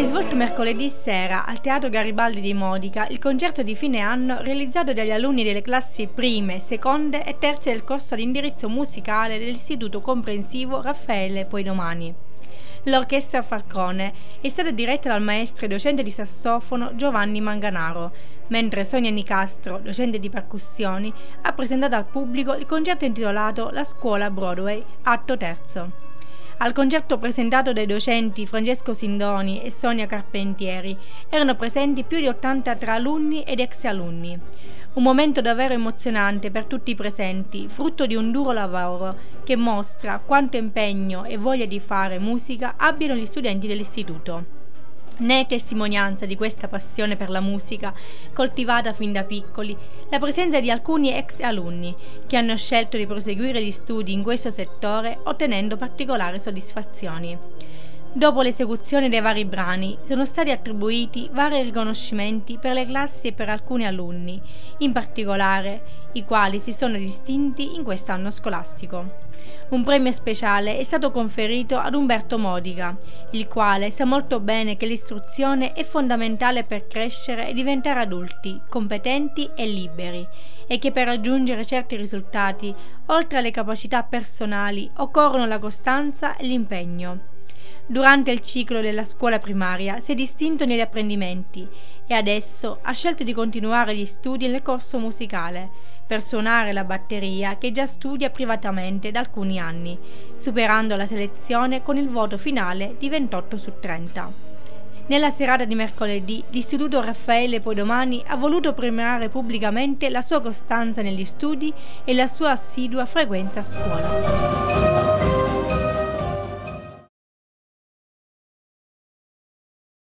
svolto mercoledì sera al Teatro Garibaldi di Modica il concerto di fine anno realizzato dagli alunni delle classi prime, seconde e terze del corso di indirizzo musicale dell'Istituto Comprensivo Raffaele Poidomani. L'orchestra Falcone è stata diretta dal maestro e docente di sassofono Giovanni Manganaro, mentre Sonia Nicastro, docente di percussioni, ha presentato al pubblico il concerto intitolato La scuola Broadway, atto terzo. Al concerto presentato dai docenti Francesco Sindoni e Sonia Carpentieri erano presenti più di 80 tra alunni ed ex alunni. Un momento davvero emozionante per tutti i presenti, frutto di un duro lavoro che mostra quanto impegno e voglia di fare musica abbiano gli studenti dell'istituto. È testimonianza di questa passione per la musica, coltivata fin da piccoli, la presenza di alcuni ex alunni che hanno scelto di proseguire gli studi in questo settore ottenendo particolari soddisfazioni. Dopo l'esecuzione dei vari brani sono stati attribuiti vari riconoscimenti per le classi e per alcuni alunni, in particolare i quali si sono distinti in quest'anno scolastico. Un premio speciale è stato conferito ad Umberto Modica, il quale sa molto bene che l'istruzione è fondamentale per crescere e diventare adulti, competenti e liberi e che per raggiungere certi risultati, oltre alle capacità personali, occorrono la costanza e l'impegno. Durante il ciclo della scuola primaria si è distinto negli apprendimenti e adesso ha scelto di continuare gli studi nel corso musicale per suonare la batteria che già studia privatamente da alcuni anni, superando la selezione con il voto finale di 28 su 30. Nella serata di mercoledì, l'Istituto Raffaele Podomani ha voluto premiare pubblicamente la sua costanza negli studi e la sua assidua frequenza a scuola.